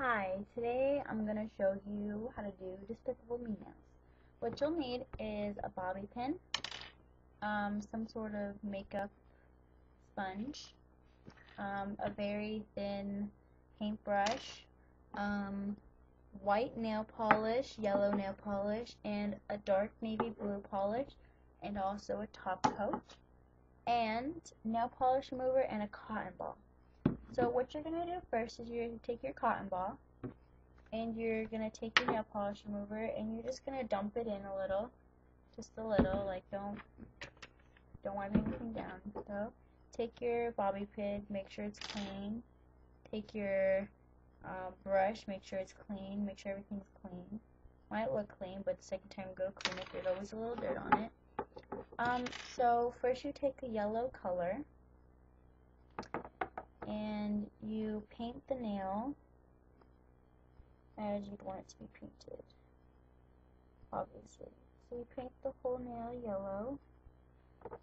Hi, today I'm going to show you how to do Despicable Me nails. What you'll need is a bobby pin, um, some sort of makeup sponge, um, a very thin paintbrush, um, white nail polish, yellow nail polish, and a dark navy blue polish, and also a top coat, and nail polish remover and a cotton ball. So what you're going to do first is you're going to take your cotton ball and you're going to take your nail polish remover and you're just going to dump it in a little. Just a little, like don't don't wipe anything down. So take your bobby pin, make sure it's clean. Take your uh, brush, make sure it's clean, make sure everything's clean. Might look clean, but the second time you go clean it, there's always a little dirt on it. Um, so first you take a yellow color and you paint the nail as you'd want it to be painted, obviously. So you paint the whole nail yellow.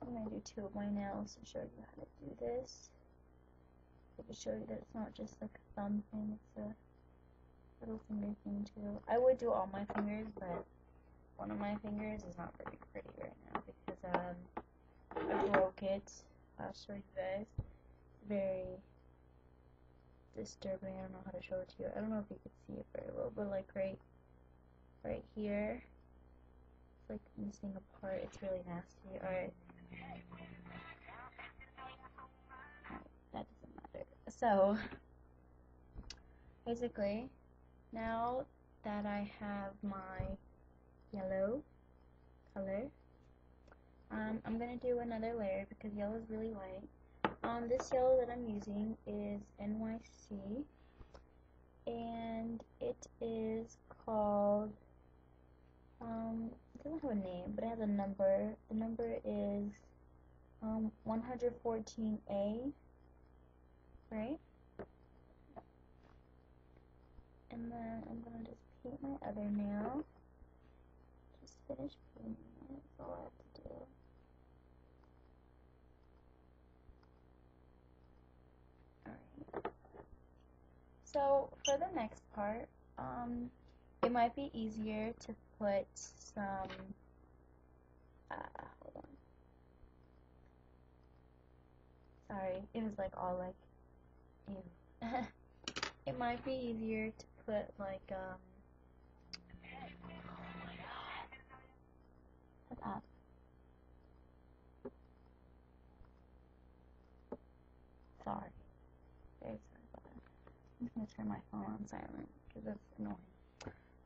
I'm going to do two of my nails to show you how to do this. To show you that it's not just like a thumb thing, it's a little finger thing too. I would do all my fingers, but one of my fingers is not very pretty right now because um, I broke it. I'll show you guys. Very disturbing. I don't know how to show it to you. I don't know if you can see it very well, but like right, right here, it's like missing a part. It's really nasty. Alright. That doesn't matter. So, basically, now that I have my yellow color, um, I'm going to do another layer because yellow is really light. Um, this yellow that I'm using is NYC and it is called um, it doesn't have a name but it has a number. The number is um, 114A right? And then I'm gonna just paint my other nail. Just finish painting it. That's all I have to do So for the next part, um, it might be easier to put some, uh, hold on. Sorry, it was like all like, ew. it might be easier to put like, um, shut up. Sorry. I'm gonna turn my phone on silent because that's annoying.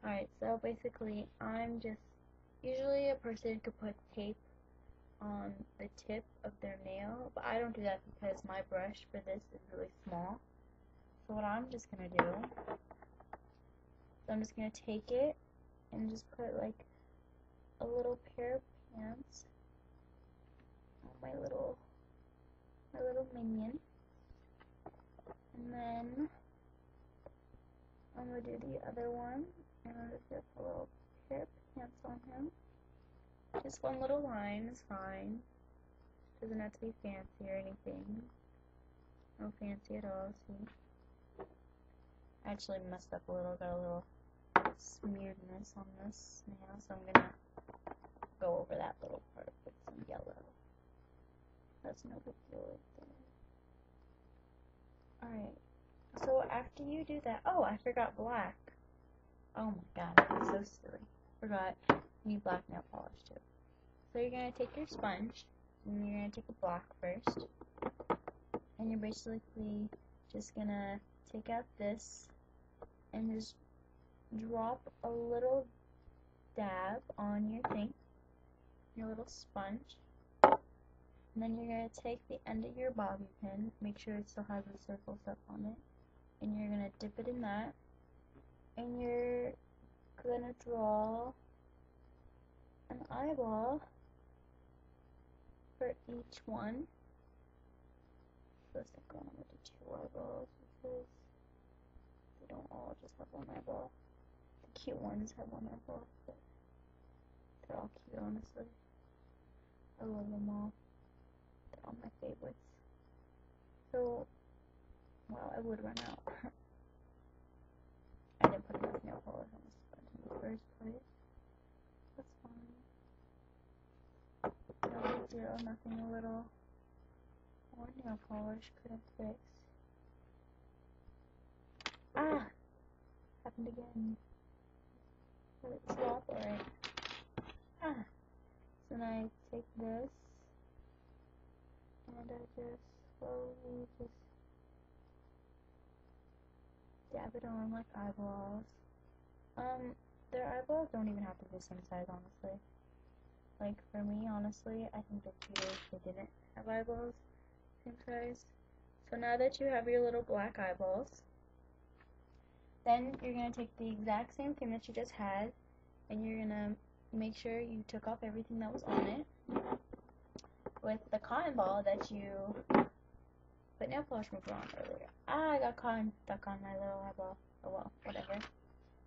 Alright, so basically, I'm just usually a person could put tape on the tip of their nail, but I don't do that because my brush for this is really small. So what I'm just gonna do, so I'm just gonna take it and just put like a little pair of pants on my little my little minion, and then I'm to do the other one, and I'm just put a little of pants on him. Just one little line is fine. Doesn't have to be fancy or anything. No fancy at all, see? I actually messed up a little, got a little smearedness on this nail, so I'm gonna go over that little part with some yellow. That's no big deal right there. Alright, so after you do that, oh, I forgot black. Oh my god, I'm so silly. Forgot you need black nail polish too. So you're gonna take your sponge and you're gonna take a block first, and you're basically just gonna take out this and just drop a little dab on your thing, your little sponge. And then you're going to take the end of your bobby pin, make sure it still has the circle stuff on it, and you're gonna dip it in that. And you're gonna draw an eyeball for each one. First I'm going to do two eyeballs because they don't all just have one eyeball. The cute ones have one eyeball but they're all cute honestly. I love them all. They're all my favorites. So well, I would run out. I didn't put enough nail polish on this sponge in the first place. That's fine. No zero, nothing a little. more nail polish couldn't fix. Ah! Happened again. Will it stop or? Ah! So I take this, and I just slowly just dab it on like eyeballs. Um, their eyeballs don't even have to be the same size, honestly. Like, for me, honestly, I think they're if they didn't have eyeballs same size. So now that you have your little black eyeballs, then you're going to take the exact same thing that you just had, and you're going to make sure you took off everything that was on it with the cotton ball that you nail polish remover on earlier. I got caught and stuck on my little eyeball. Oh well, whatever.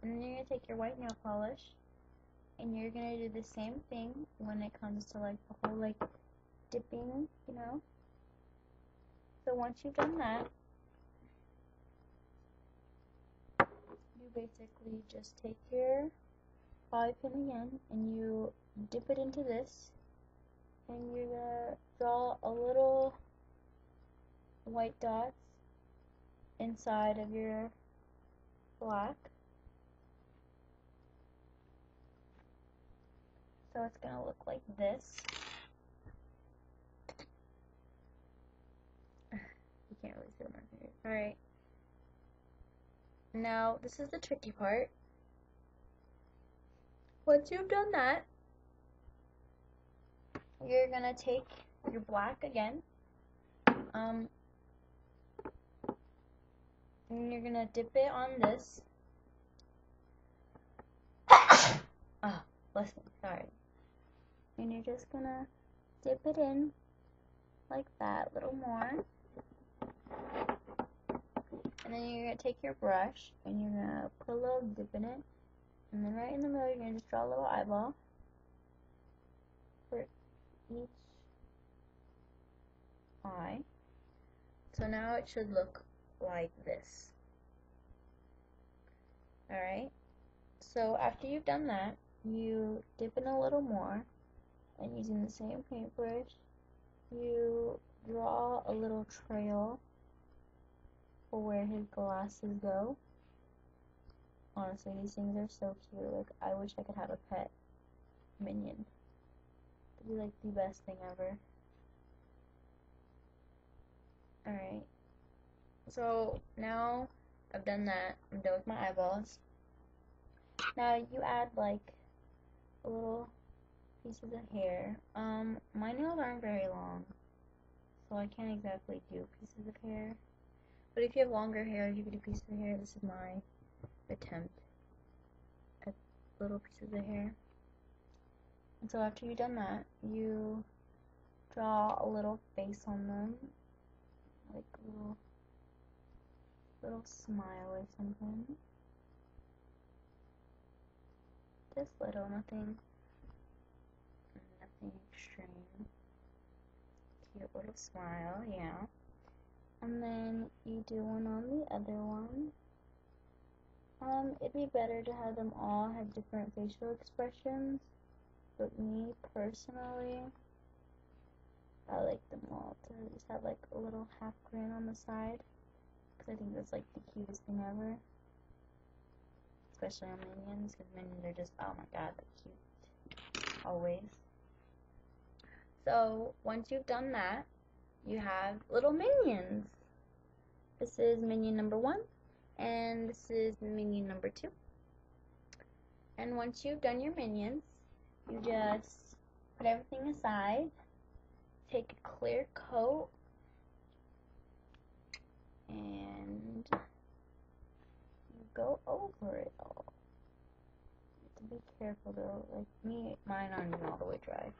And then you're to take your white nail polish and you're to do the same thing when it comes to like the whole like dipping, you know. So once you've done that, you basically just take your bobby pin again and you dip it into this and you're gonna draw a little white dots inside of your black so it's gonna look like this. You can't really see my finger. Alright now this is the tricky part. Once you've done that you're gonna take your black again. Um and you're gonna dip it on this. Oh listen sorry. And you're just gonna dip it in like that a little more. And then you're gonna take your brush and you're gonna put a little dip in it. And then right in the middle you're gonna just draw a little eyeball for each eye. So now it should look like this. Alright, so after you've done that, you dip in a little more, and using the same paintbrush, you draw a little trail for where his glasses go. Honestly, these things are so cute. Like, I wish I could have a pet minion It'd be like the best thing ever. Alright. So now I've done that. I'm done with my eyeballs. Now you add like a little pieces of hair. Um, my nails aren't very long, so I can't exactly do pieces of hair. But if you have longer hair, you can do pieces of hair. This is my attempt at little pieces of hair. And so after you've done that, you draw a little face on them, like little, little smile or something. Just little, nothing, nothing extreme. Cute little smile, yeah. And then you do one on the other one. Um, it'd be better to have them all have different facial expressions but me personally, I like them all to just have like a little half grin on the side. Because I think that's like the cutest thing ever. Especially on minions, because minions are just, oh my god, they're cute. Always. So, once you've done that, you have little minions. This is minion number one, and this is minion number two. And once you've done your minions, you just put everything aside, take a clear coat, and you go over it all. You have to be careful though, like me, mine aren't even all the way dry,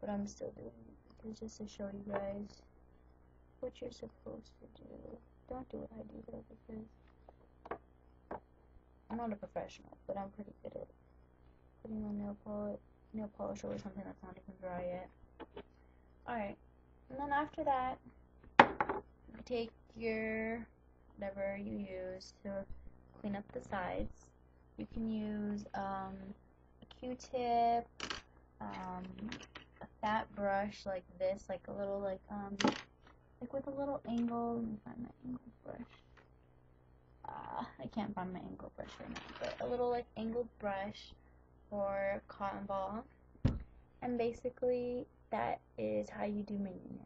but I'm still doing it because just to show you guys what you're supposed to do. Don't do what I do though because I'm not a professional, but I'm pretty good at putting on nail polish nail polish over something that's not even dry yet. Alright, and then after that, you take your whatever you use to clean up the sides. You can use um, Q-tip, um, a that brush like this, like a little like um like with a little angle. Let me find my angled brush. Uh, I can't find my angled brush right now, but a little like angled brush or cotton ball. And basically that is how you do mini.